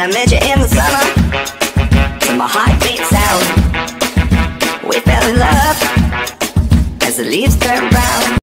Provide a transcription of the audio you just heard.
And I met you in the summer. When my heart beat sound We fell in love As the leaves turn brown.